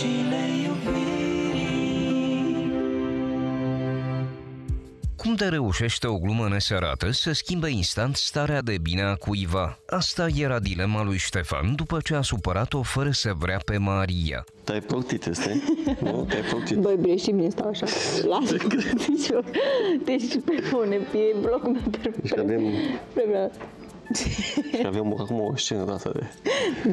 Porcile iubirii Cum de reușește o glumă neserată să schimbe instant starea de bine a cuiva? Asta era dilema lui Ștefan după ce a supărat-o fără să vrea pe Maria. Te-ai plătit, este? Nu? Te-ai plătit. Băi, bre, și mie stau așa. Lasă. Deci, eu- deci pe bune, e blocul meu Și avem, preferat. și avem acum o scenă de asta de...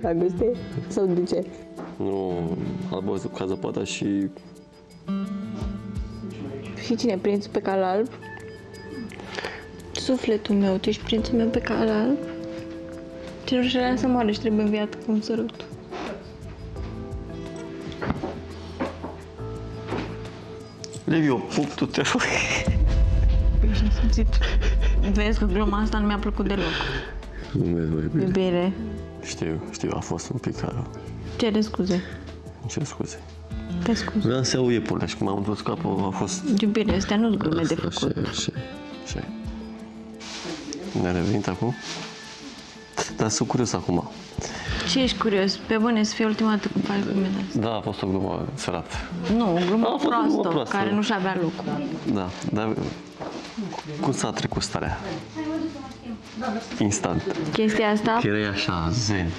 Dragoste? Sau de ce? Nu, albă ca zăpada și... Și cine? Prințul pe cal alb? Sufletul meu, tu ești prințul meu pe cal alb? Cine nu vrea să moare și trebuie înviat cu un sărut. Levi, eu pup, tu te rog. Și am simțit. Vezi că gluma asta nu mi-a plăcut deloc. Nu vezi, băi, bine. Iubire, Știu, știu, a fost un pic caro. cere scuze. Îmi cer scuze. Te scuze. Vreau să iau iepurile și când m-am dus capul a fost... Iubire, astea nu-s glume de Așa, făcut. așa, așa. Ne-a revenit acum? Dar sunt curios acum. Ce ești curios? Pe bune, să fie ultima dată când faci glume de astea. Da, a fost o glumă sărată. Nu, o glumă A fost o glumă proastă, proastă. care nu-și avea locul. Da, dar cum s-a trecut starea? Instant. Chestia asta? Că erai așa, zen.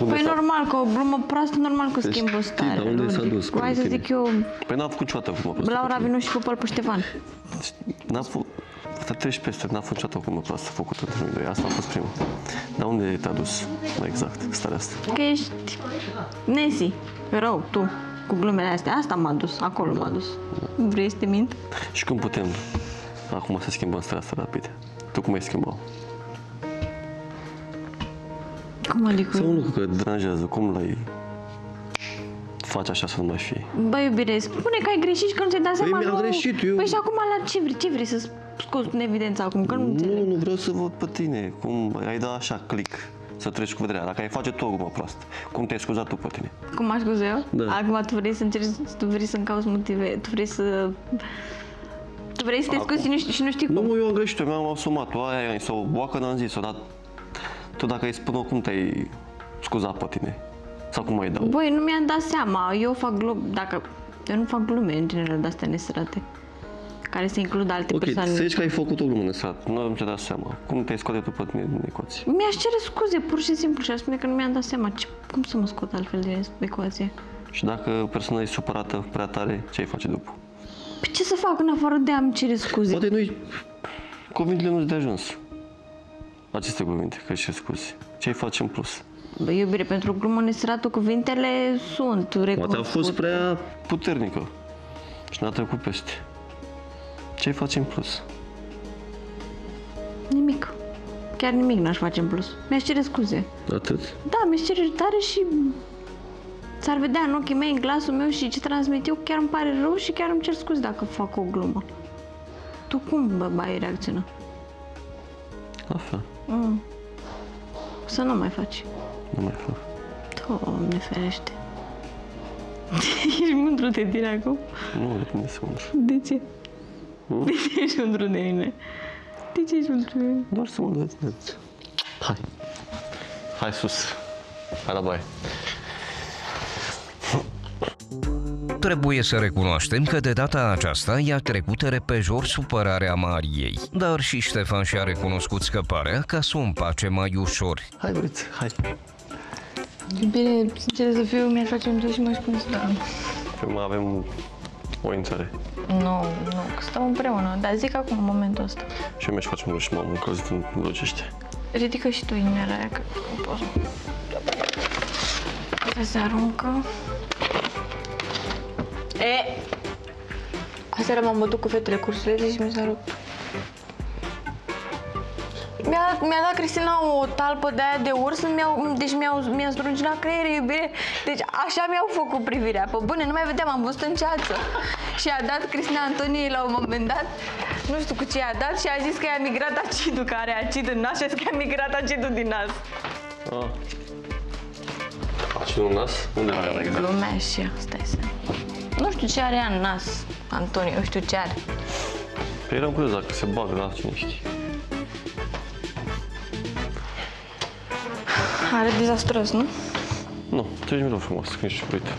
Unde Păi s-a- normal, că o glumă proastă, normal că Deci schimbă o știi, stare. dar unde s-a logic. dus cu Hai să tine? zic eu, Păi n-am făcut niciodată cum a fost. Laura vino și pupă pe Ștefan. N-a fost... Să treci peste, n-a fost niciodată cum a fost făcută între noi doi. Asta a fost primul. Dar unde te-a dus mai exact starea asta? Că ești Nesi, rău, tu, cu glumele astea. Asta m-a dus, acolo m-a dus. Vrei să te mint? Și cum putem acum să schimbăm starea asta rapid? Tu cum ai schimbat? Cum adică? Sau un lucru care te deranjează, cum l-ai faci așa să nu mai fie? Bă, iubire, spune că ai greșit și că nu ți-ai dat seama. mi-am nu... greșit, eu- Păi și acum la ce vrei? Ce vrei să scoți în evidență acum? Că nu înțeleg. Nu, nu vreau să văd pe tine. Cum ai dat așa click să treci cu vederea. Dacă ai face tu o glumă proastă, cum te-ai scuzat tu pe tine? Cum mă scuz eu? Da. Acum tu vrei să încerci, tu vrei să-mi cauți motive, tu vrei să... Tu vrei să te scuzi și nu știi, și nu știi cum. Nu, eu am greșit, eu mi-am asumat. Tu aia ai sau boacă n-am zis-o, dar tu dacă ai spune cum te-ai scuzat pe tine? Sau cum ai dat? Băi, nu mi-am dat seama. Eu fac glume, dacă... Eu nu fac glume, în general, de-astea nesărate. Care să includă alte Ok, persoane. să zici că ai făcut o glumă nesat. Nu am ce dat seama. Cum te-ai scoate tu pe tine din ecuație? Mi-aș cere scuze, pur și simplu, și aș spune că nu mi-am dat seama. Ce, cum să mă scot altfel din ecuație? Și dacă persoana e supărată prea tare, ce ai face după? Păi ce să fac în afară de a-mi cere scuze? Poate nu-i... Cuvintele nu-ți de ajuns. Aceste cuvinte, că și scuze. Ce ai face în plus? Bă, iubire, pentru glumă nesărată, cuvintele sunt Poate a recunoscute. fost prea puternică și n-a trecut peste. Ce ai face în plus? Nimic. Chiar nimic n-aș face în plus. Mi-aș cere scuze. Atât? Da, mi-aș cere iertare și s-ar vedea în ochii mei, în glasul meu și ce transmit eu, chiar îmi pare rău și chiar îmi cer scuze dacă fac o glumă. Tu cum, bă, ai reacționa? La fel. Mm. Să nu mai faci. Nu mai fac. Doamne ferește. Ești mândru de tine acum? Nu, de tine sunt mândru. De ce? De ce ești mândru de mine? De ce ești mândru de mine? Doar să mândru de tine. Hai. Hai sus. Hai la baie. Trebuie să recunoaștem că de data aceasta i-a trecut repejor supărarea Mariei, dar și Ștefan și-a recunoscut scăparea ca să o împace mai ușor. Hai, vreți, hai. Bine, sincer să fiu, mi-aș face un și mă spun să dorm. Că mai avem o intrare. Nu, nu, că stăm împreună, dar zic acum, în momentul ăsta. Și eu mi-aș face un și m-am încălzit în logește. Ridică și tu inimioara aia, că nu pot. Asta se aruncă. E! Aseară m-am bătut cu fetele cursulețe și mi s-a rupt. Mi-a, mi-a dat Cristina o talpă de aia de urs, mi-au, deci mi-au, mi-a zdruncinat creierul, iubire. Deci așa mi-au făcut privirea. Pe bune, nu mai vedeam, am văzut în ceață. Și a dat Cristina Antoniei la un moment dat, nu știu cu ce i-a dat și a zis că i-a migrat acidul, că are acid în nas și a zis că i-a migrat acidul din nas. Ah. Și un nas? Unde mai are exact? Glumea și ea, stai să... Nu știu ce are ea în nas, Antonio, eu știu ce are. Păi eram curios dacă se bagă la cine știe. Are dezastros, nu? Nu, tu ești mereu frumos, când și uite.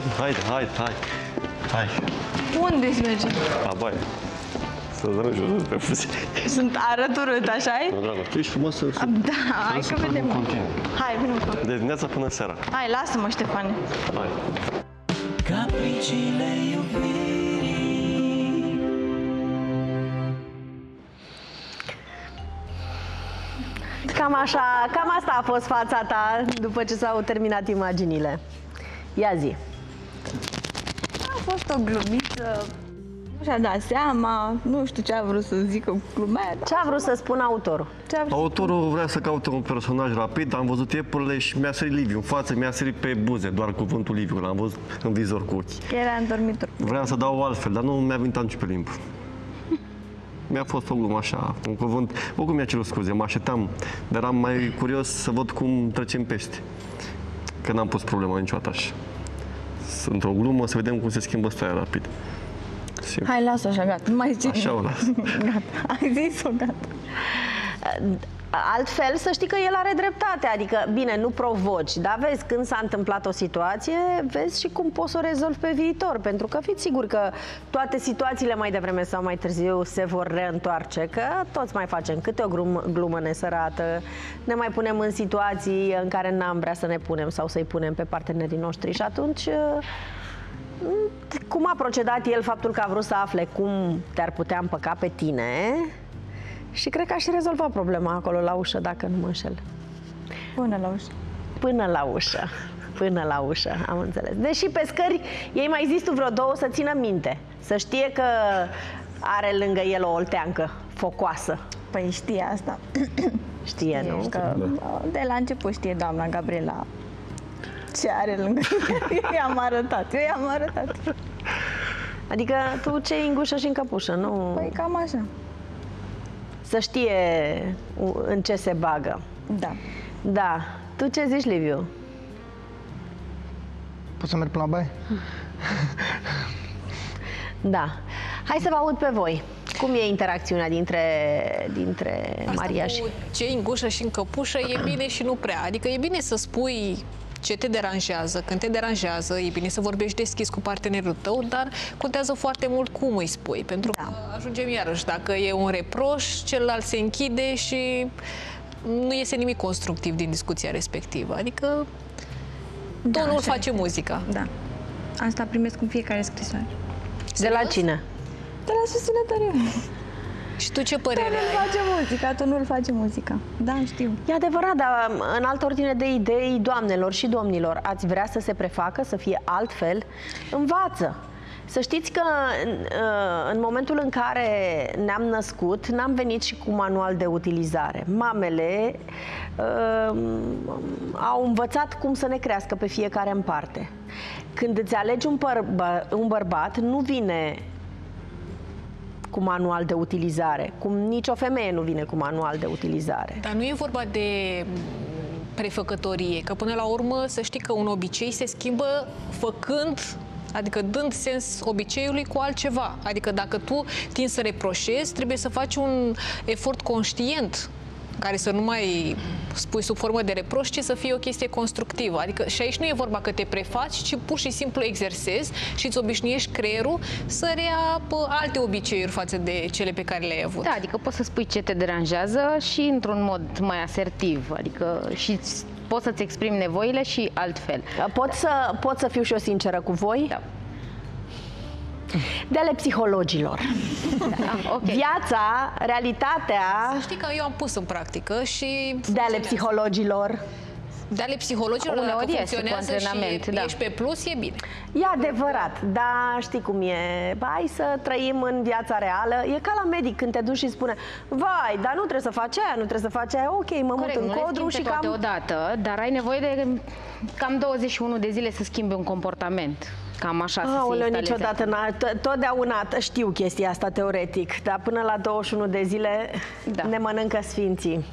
Haide, haide, haide, hai. Hai. Unde îți merge? La baie. Să dăm jos pe fuze. Sunt arăturât, așa e? Dragă, tu ești frumoasă. Da, hai că vedem. Hai, vină cu De dimineața până seara. Hai, lasă-mă, Ștefane. Hai. Capricile iubirii Cam așa, cam asta a fost fața ta după ce s-au terminat imaginile. Ia zi. A fost o glumiță. Nu și-a dat seama, nu știu ce a vrut să zică cu glumea, Ce a vrut să spună autorul? ce a vrut Autorul vrea să caute un personaj rapid, am văzut iepurile și mi-a sărit Liviu în față, mi-a sărit pe buze, doar cuvântul Liviu, l-am văzut în vizor cu ochii. că era în dormitor. Vreau să dau altfel, dar nu mi-a venit nici pe limbă. Mi-a fost o glumă așa, un cuvânt. Oricum mi-a cerut scuze, mă așteptam, dar eram mai curios să văd cum trecem peste. Că n-am pus problema niciodată așa. Sunt într-o glumă, să vedem cum se schimbă starea rapid. Simplu. Hai, lasă așa, gata, nu mai zic. Așa o las. Gata, ai zis-o, gata. Altfel, să știi că el are dreptate, adică, bine, nu provoci, dar vezi, când s-a întâmplat o situație, vezi și cum poți să o rezolvi pe viitor, pentru că fiți sigur că toate situațiile mai devreme sau mai târziu se vor reîntoarce, că toți mai facem câte o glumă, glumă nesărată, ne mai punem în situații în care n-am vrea să ne punem sau să-i punem pe partenerii noștri și atunci cum a procedat el, faptul că a vrut să afle cum te-ar putea împăca pe tine și cred că aș și rezolvat problema acolo la ușă, dacă nu mă înșel. Până la ușă. Până la ușă. Până la ușă, am înțeles. Deși pe scări, ei mai zis tu vreo două să țină minte. Să știe că are lângă el o olteancă focoasă. Păi știe asta. Știe, nu? Că de la început știe doamna Gabriela ce are lângă ea. Eu i-am arătat, eu i-am arătat. Adică tu ce în gușă și în căpușă, nu? Păi cam așa. Să știe în ce se bagă. Da. Da. Tu ce zici, Liviu? Pot să merg până la baie? Da. Hai să vă aud pe voi. Cum e interacțiunea dintre, dintre Maria și... cu ce în gușă și în căpușă e bine și nu prea. Adică e bine să spui ce te deranjează, când te deranjează, e bine să vorbești deschis cu partenerul tău, dar contează foarte mult cum îi spui, pentru că ajungem iarăși, dacă e un reproș, celălalt se închide și nu iese nimic constructiv din discuția respectivă. Adică tonul așa face muzica. Da. Asta primesc în fiecare scrisoare. De la cine? De la susținătorii. Și tu ce părere Tonul ai? face muzica, tonul face muzica. Da, știu. E adevărat, dar în altă ordine de idei, doamnelor și domnilor, ați vrea să se prefacă, să fie altfel? Învață! Să știți că în, în momentul în care ne-am născut, n-am venit și cu manual de utilizare. Mamele uh, au învățat cum să ne crească pe fiecare în parte. Când îți alegi un, bărba, un bărbat, nu vine cu manual de utilizare, cum nicio femeie nu vine cu manual de utilizare. Dar nu e vorba de prefăcătorie, că până la urmă să știi că un obicei se schimbă făcând Adică dând sens obiceiului cu altceva. Adică dacă tu tinzi să reproșezi, trebuie să faci un efort conștient care să nu mai spui sub formă de reproș, ci să fie o chestie constructivă. Adică și aici nu e vorba că te prefaci, ci pur și simplu exersezi și îți obișnuiești creierul să rea pă, alte obiceiuri față de cele pe care le-ai avut. Da, adică poți să spui ce te deranjează și într-un mod mai asertiv, adică și poți să-ți exprimi nevoile și altfel. Pot să, pot să fiu și eu sinceră cu voi? Da. De ale psihologilor. Da, ok. Viața, realitatea Știi că eu am pus în practică și... de ale psihologilor. De ale psihologilor, Uneori dacă este cu funcționează antrenament, și da. ești pe plus, e bine. E adevărat, dar știi cum e. Hai să trăim în viața reală. E ca la medic când te duci și spune Vai, dar nu trebuie să faci aia, nu trebuie să faci aia. Ok, mă mut Corect, în nu le codru schimbi și pe toate cam... odată, dar ai nevoie de cam 21 de zile să schimbi un comportament. Cam așa să se Aoleu, instaleze. niciodată, n-a, to- totdeauna știu chestia asta teoretic, dar până la 21 de zile Da. ne mănâncă sfinții.